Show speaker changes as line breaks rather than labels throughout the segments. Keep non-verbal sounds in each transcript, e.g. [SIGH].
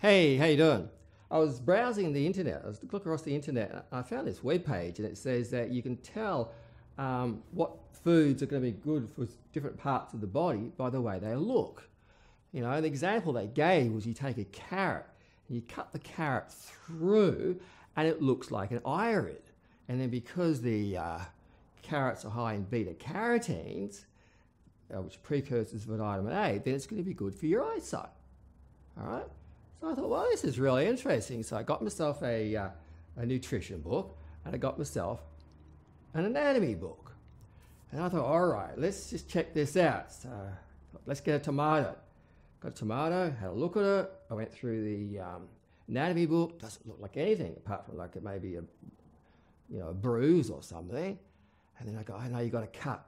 Hey, how you doing? I was browsing the internet. I was looking across the internet. I found this web page, and it says that you can tell um, what foods are going to be good for different parts of the body by the way they look. You know, the example they gave was you take a carrot and you cut the carrot through, and it looks like an iris. And then because the uh, carrots are high in beta carotenes, uh, which precursors for vitamin A, then it's going to be good for your eyesight. All right. So I thought, well, this is really interesting. So I got myself a, uh, a nutrition book and I got myself an anatomy book. And I thought, all right, let's just check this out. So let's get a tomato. Got a tomato, had a look at it. I went through the um, anatomy book. Doesn't look like anything apart from like it maybe a, you know, a bruise or something. And then I go, I know you got to cut.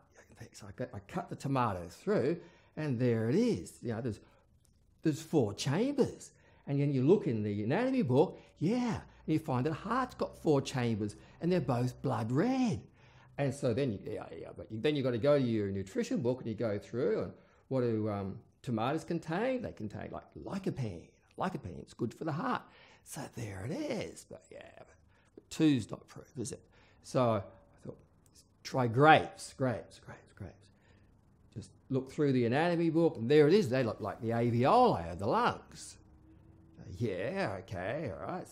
So I, got, I cut the tomato through, and there it is. You know, there's there's four chambers. And then you look in the anatomy book, yeah, and you find that heart's got four chambers, and they're both blood red. And so then, you, yeah, yeah, but then you've got to go to your nutrition book and you go through and what do um, tomatoes contain? They contain like lycopene. Lycopene, it's good for the heart. So there it is. But yeah, but two's not proof, is it? So I thought, try grapes, grapes, grapes, grapes. Just look through the anatomy book, and there it is. They look like the alveoli of the lungs. Yeah, okay, all right.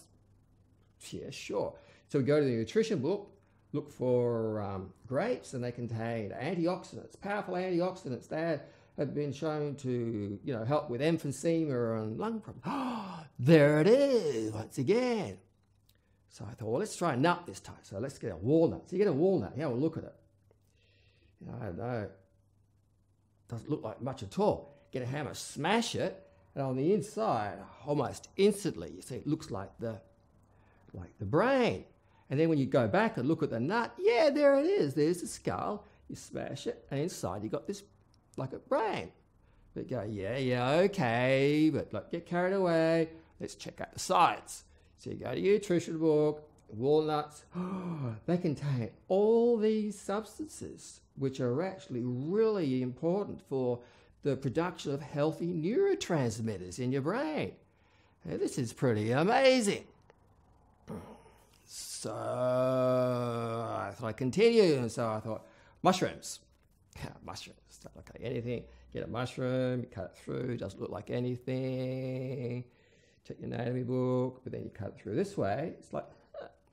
Yeah, sure. So we go to the nutrition book, look for um, grapes, and they contain antioxidants, powerful antioxidants that have been shown to, you know, help with emphysema and lung problems. [GASPS] There it is once again. So I thought, well, let's try a nut this time. So let's get a walnut. So you get a walnut. Yeah, we'll look at it. You know, I don't know. Doesn't look like much at all. Get a hammer, smash it, and on the inside, almost instantly, you see it looks like the like the brain. And then when you go back and look at the nut, yeah, there it is. There's the skull. You smash it, and inside you got this like a brain. But go, yeah, yeah, okay, but like get carried away. Let's check out the science. So you go to your nutrition book, walnuts, [GASPS] they contain all these substances which are actually really important for the production of healthy neurotransmitters in your brain. Now, this is pretty amazing. So I thought I'd continue, and so I thought, mushrooms. Yeah, mushrooms. Don't look like anything. Get a mushroom, you cut it through, doesn't look like anything. Check your anatomy book, but then you cut it through this way. It's like,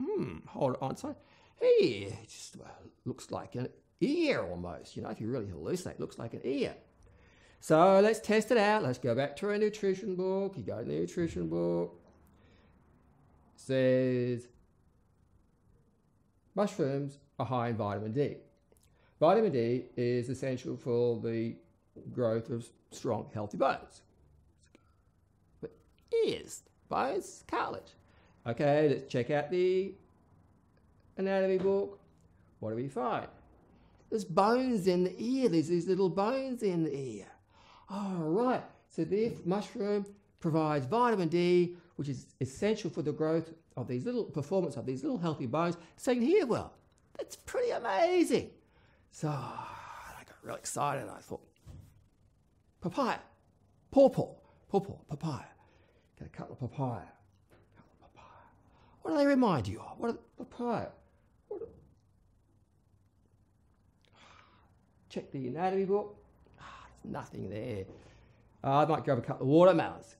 hmm, hold on. So, hey, it just looks like an ear almost. You know, if you really hallucinate, it looks like an ear. So let's test it out. Let's go back to our nutrition book. You go to the nutrition book. It says mushrooms are high in vitamin D. Vitamin D is essential for the growth of strong, healthy bones. But ears, bones, cartilage. Okay, let's check out the anatomy book. What do we find? There's bones in the ear. There's these little bones in the ear. All right. So the mushroom provides vitamin D, which is essential for the growth of these little performance of these little healthy bones. Can hear well. That's pretty amazing. So I got really excited. And I thought, papaya, pawpaw, pawpaw, papaya. Get a couple of papaya. Couple of papaya. What do they remind you of? What are papaya? What are... [SIGHS] Check the anatomy book. Nothing there. Uh, I might grab a couple of watermelons.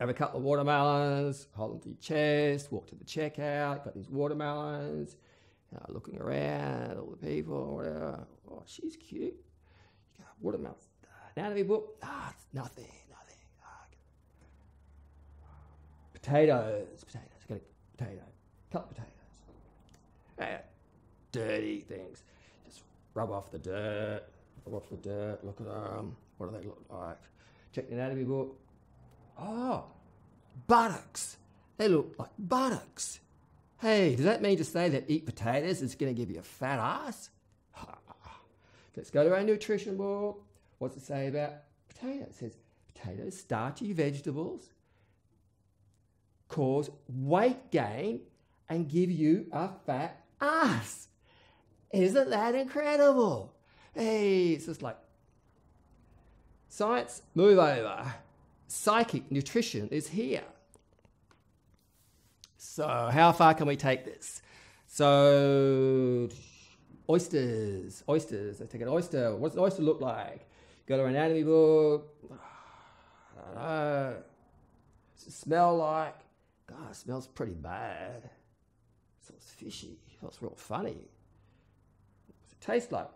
Have a couple of watermelons, hold them to your chest, walk to the checkout, got these watermelons uh, looking around, all the people, whatever. Oh, she's cute. You got watermelon anatomy book. Ah, it's nothing, nothing. Ah, potatoes, potatoes. Got a potato, cut potatoes. Ah, dirty things. Just rub off the dirt. Off the dirt. Look at them. What do they look like? Check the anatomy book. Oh, buttocks. They look like buttocks. Hey, does that mean to say that eat potatoes is going to give you a fat ass? [SIGHS] Let's go to our nutrition book. What's it say about potatoes? It says potatoes, starchy vegetables, cause weight gain and give you a fat ass. Isn't that incredible? Hey, it's just like science, move over. psychic nutrition is here. So, how far can we take this? So, oysters, oysters. Let's take an oyster. What's an oyster look like? Go to an anatomy book. I don't know. Smell like? God, smells pretty bad. It smells fishy. It smells real funny. What's it taste like?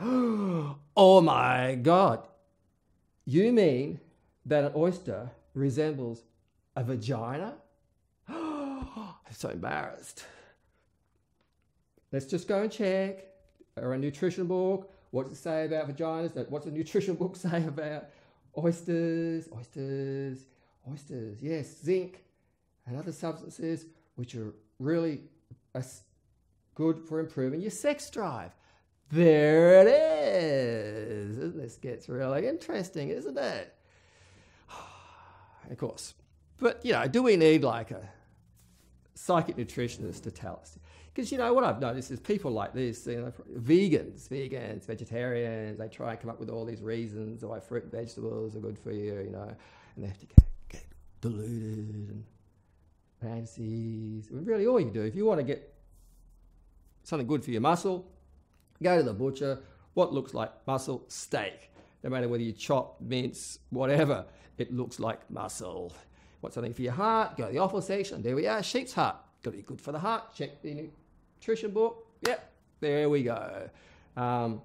[GASPS] oh my God. You mean that an oyster resembles a vagina? [GASPS] I'm so embarrassed. Let's just go and check. Or a nutrition book. What does it say about vaginas? Uh, what's a nutrition [LAUGHS] book say about oysters? Oysters, oysters. Yes, zinc and other substances which are really good for improving your sex drive. There it is. This gets really interesting, isn't it? [SIGHS] Of course. But, you know, do we need like a psychic nutritionist to tell us? Because, you know, what I've noticed is people like this, you know, vegans, vegans, vegetarians, they try and come up with all these reasons why fruit and vegetables are good for you, you know, and they have to get, get diluted and fantasies. I mean, really, all you do, if you want to get something good for your muscle, go to the butcher. What looks like muscle? Steak. No matter whether you chop, mince, whatever, it looks like muscle. Want something for your heart? Go to the offal section. There we are, sheep's heart. Got to be good for the heart. Check the nutrition book. Yep, there we go. Um,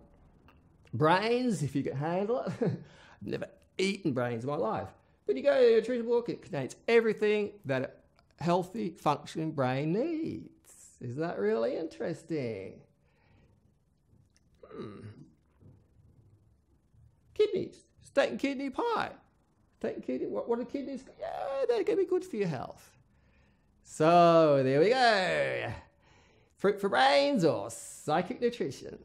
brains, if you can handle it. [LAUGHS] Never eaten brains in my life. But you go to the nutrition book, it contains everything that a healthy, functioning brain needs. Is that really interesting? Hmm. Kidneys. Steak and kidney pie. Steak and kidney. What, what are kidneys? Yeah, they're going to be good for your health. So there we go. Fruit for brains or psychic nutrition.